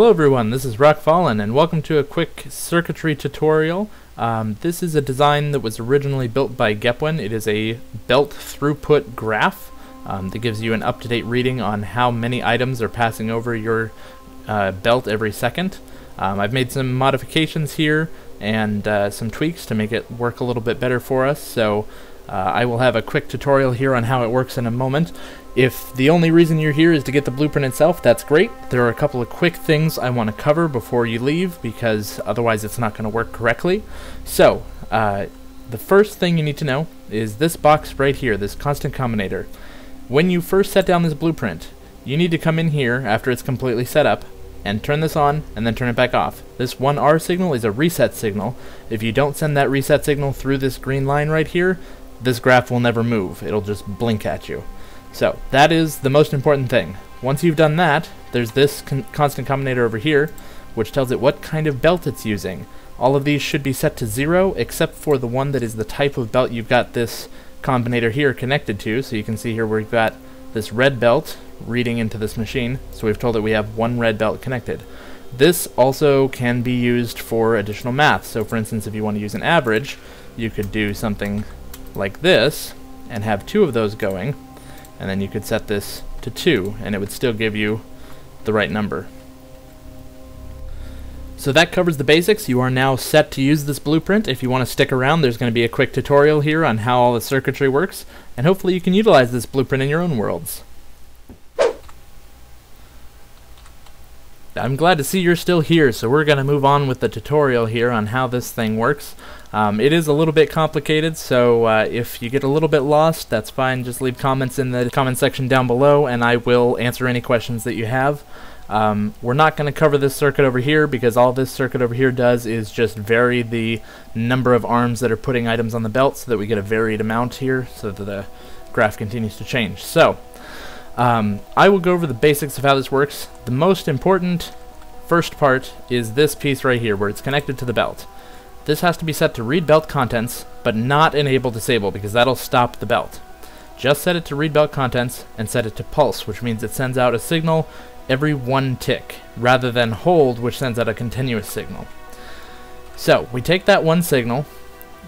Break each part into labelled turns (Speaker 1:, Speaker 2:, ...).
Speaker 1: Hello everyone, this is Rakk Rakkfalen and welcome to a quick circuitry tutorial. Um, this is a design that was originally built by Gepwin. It is a belt throughput graph um, that gives you an up-to-date reading on how many items are passing over your uh, belt every second. Um, I've made some modifications here and uh, some tweaks to make it work a little bit better for us, so uh, I will have a quick tutorial here on how it works in a moment. If the only reason you're here is to get the blueprint itself, that's great. There are a couple of quick things I want to cover before you leave, because otherwise it's not going to work correctly. So, uh, the first thing you need to know is this box right here, this constant combinator. When you first set down this blueprint, you need to come in here after it's completely set up, and turn this on, and then turn it back off. This 1R signal is a reset signal. If you don't send that reset signal through this green line right here, this graph will never move. It'll just blink at you. So that is the most important thing. Once you've done that, there's this con constant combinator over here, which tells it what kind of belt it's using. All of these should be set to zero, except for the one that is the type of belt you've got this combinator here connected to. So you can see here we've got this red belt reading into this machine, so we've told it we have one red belt connected. This also can be used for additional math. So for instance, if you want to use an average, you could do something like this, and have two of those going, and then you could set this to 2 and it would still give you the right number. So that covers the basics. You are now set to use this blueprint. If you want to stick around, there's going to be a quick tutorial here on how all the circuitry works, and hopefully you can utilize this blueprint in your own worlds. I'm glad to see you're still here, so we're going to move on with the tutorial here on how this thing works. Um, it is a little bit complicated, so uh, if you get a little bit lost, that's fine. Just leave comments in the comment section down below, and I will answer any questions that you have. Um, we're not going to cover this circuit over here because all this circuit over here does is just vary the number of arms that are putting items on the belt so that we get a varied amount here so that the graph continues to change. So, um, I will go over the basics of how this works. The most important first part is this piece right here where it's connected to the belt. This has to be set to read belt contents, but not enable disable because that'll stop the belt. Just set it to read belt contents and set it to pulse, which means it sends out a signal every one tick, rather than hold, which sends out a continuous signal. So, we take that one signal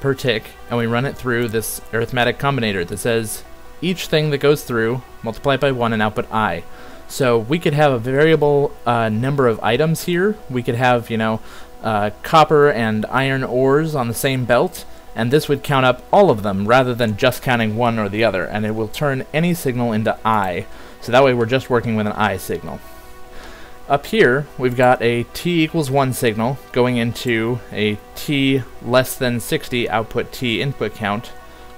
Speaker 1: per tick, and we run it through this arithmetic combinator that says each thing that goes through, multiply it by 1 and output i. So we could have a variable uh, number of items here. We could have, you know, uh, copper and iron ores on the same belt, and this would count up all of them rather than just counting one or the other, and it will turn any signal into I. So that way we're just working with an I signal. Up here, we've got a t equals 1 signal going into a t less than 60 output t input count,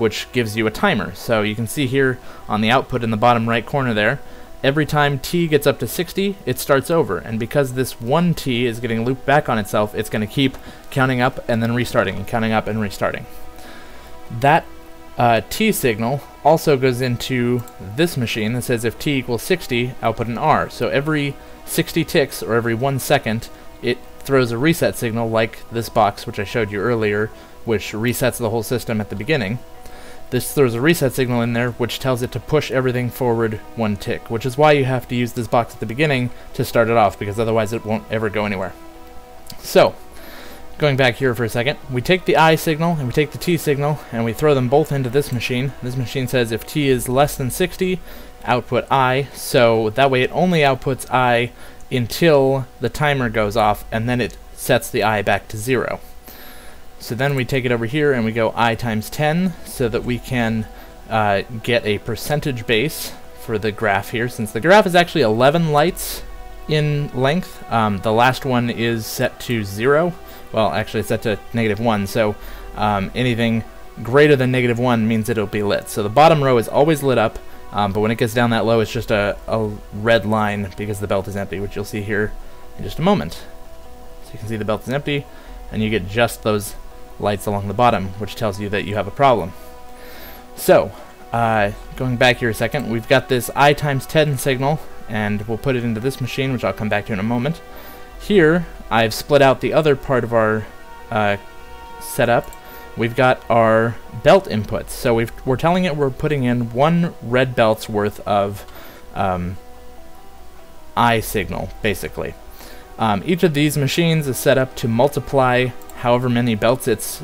Speaker 1: which gives you a timer. So you can see here on the output in the bottom right corner there, every time t gets up to 60, it starts over. And because this one t is getting looped back on itself, it's going to keep counting up and then restarting, and counting up and restarting. That uh, t signal also goes into this machine that says if t equals 60, output an r. So every 60 ticks, or every one second, it throws a reset signal like this box, which I showed you earlier, which resets the whole system at the beginning. This throws a reset signal in there, which tells it to push everything forward one tick, which is why you have to use this box at the beginning to start it off, because otherwise it won't ever go anywhere. So, going back here for a second, we take the I signal and we take the T signal, and we throw them both into this machine. This machine says if T is less than 60, output I, so that way it only outputs I until the timer goes off, and then it sets the I back to zero. So then we take it over here and we go i times 10 so that we can uh, get a percentage base for the graph here. Since the graph is actually 11 lights in length, um, the last one is set to 0. Well, actually it's set to negative 1, so um, anything greater than negative 1 means it'll be lit. So the bottom row is always lit up, um, but when it gets down that low it's just a, a red line because the belt is empty, which you'll see here in just a moment. So you can see the belt is empty, and you get just those lights along the bottom, which tells you that you have a problem. So, uh, going back here a second, we've got this I times 10 signal, and we'll put it into this machine, which I'll come back to in a moment. Here, I've split out the other part of our uh, setup. We've got our belt inputs. So we are telling it we're putting in one red belt's worth of um, I signal, basically. Um, each of these machines is set up to multiply however many belts it's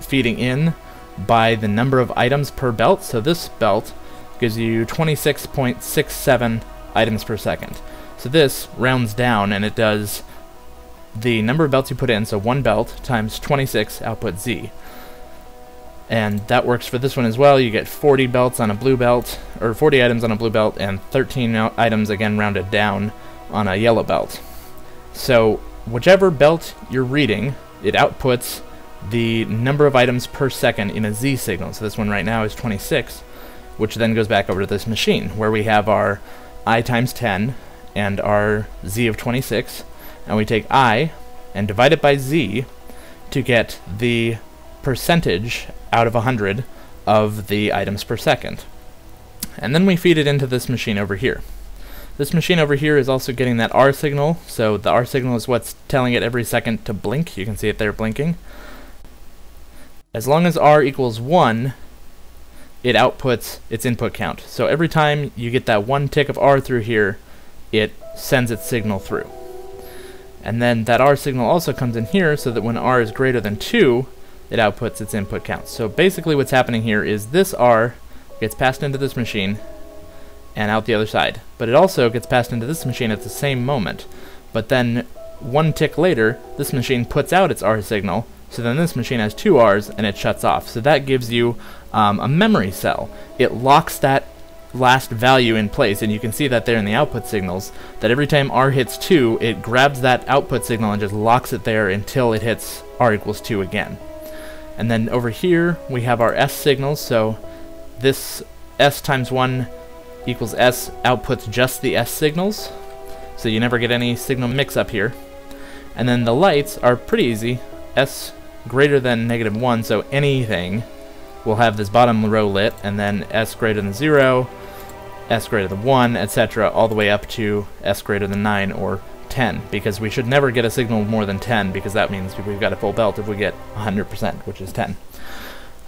Speaker 1: feeding in by the number of items per belt. So this belt gives you 26.67 items per second. So this rounds down and it does the number of belts you put in, so one belt times 26 output Z. And that works for this one as well. You get 40 belts on a blue belt, or 40 items on a blue belt, and 13 items again rounded down on a yellow belt. So whichever belt you're reading, it outputs the number of items per second in a Z signal. So this one right now is 26, which then goes back over to this machine, where we have our I times 10 and our Z of 26, and we take I and divide it by Z to get the percentage out of 100 of the items per second. And then we feed it into this machine over here. This machine over here is also getting that R signal, so the R signal is what's telling it every second to blink. You can see it there blinking. As long as R equals 1, it outputs its input count. So every time you get that one tick of R through here, it sends its signal through. And then that R signal also comes in here so that when R is greater than 2, it outputs its input count. So basically what's happening here is this R gets passed into this machine and out the other side. But it also gets passed into this machine at the same moment. But then one tick later, this machine puts out its R signal, so then this machine has two R's and it shuts off. So that gives you um, a memory cell. It locks that last value in place, and you can see that there in the output signals, that every time R hits 2, it grabs that output signal and just locks it there until it hits R equals 2 again. And then over here, we have our S signals, so this S times 1 equals S outputs just the S signals, so you never get any signal mix-up here. And then the lights are pretty easy. S greater than negative 1, so anything will have this bottom row lit, and then S greater than 0, S greater than 1, etc., all the way up to S greater than 9 or 10 because we should never get a signal more than 10 because that means we've got a full belt if we get 100% which is 10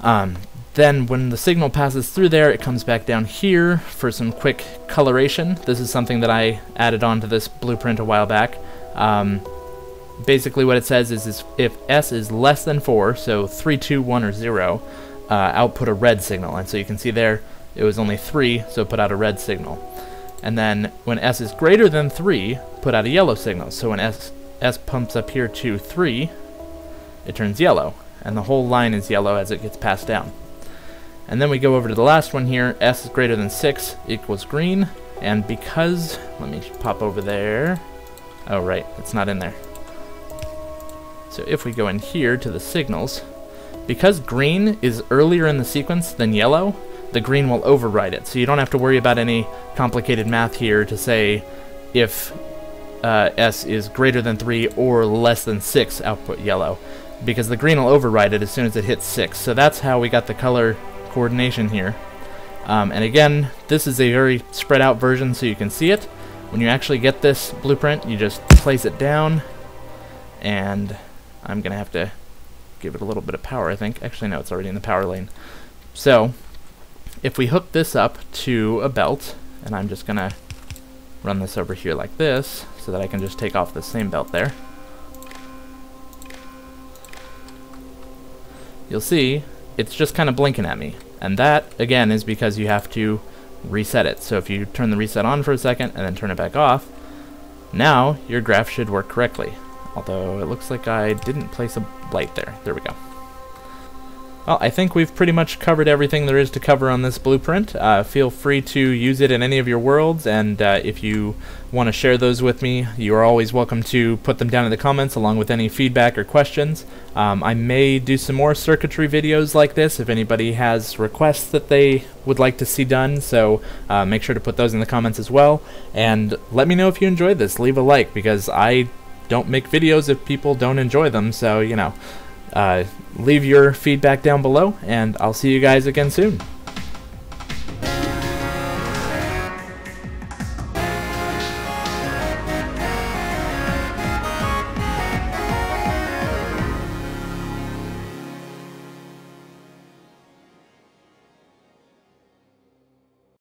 Speaker 1: um, then when the signal passes through there it comes back down here for some quick coloration this is something that I added onto this blueprint a while back um, basically what it says is, is, if S is less than 4 so 3 2 1 or 0 uh, output a red signal and so you can see there it was only 3 so put out a red signal and then when S is greater than 3, put out a yellow signal. So when S, S pumps up here to 3, it turns yellow. And the whole line is yellow as it gets passed down. And then we go over to the last one here. S is greater than 6 equals green. And because, let me pop over there. Oh, right, it's not in there. So if we go in here to the signals, because green is earlier in the sequence than yellow, the green will override it. So you don't have to worry about any complicated math here to say if uh, S is greater than 3 or less than 6 output yellow, because the green will override it as soon as it hits 6. So that's how we got the color coordination here. Um, and again, this is a very spread out version so you can see it. When you actually get this blueprint, you just place it down, and I'm going to have to give it a little bit of power, I think. Actually, no, it's already in the power lane. So, if we hook this up to a belt, and I'm just going to run this over here like this, so that I can just take off the same belt there, you'll see it's just kind of blinking at me. And that, again, is because you have to reset it. So if you turn the reset on for a second and then turn it back off, now your graph should work correctly. Although it looks like I didn't place a light there. There we go. Well, I think we've pretty much covered everything there is to cover on this blueprint. Uh, feel free to use it in any of your worlds, and uh, if you want to share those with me, you are always welcome to put them down in the comments along with any feedback or questions. Um, I may do some more circuitry videos like this if anybody has requests that they would like to see done, so uh, make sure to put those in the comments as well. And let me know if you enjoyed this. Leave a like, because I don't make videos if people don't enjoy them, so, you know. Uh, leave your feedback down below, and I'll see you guys again soon.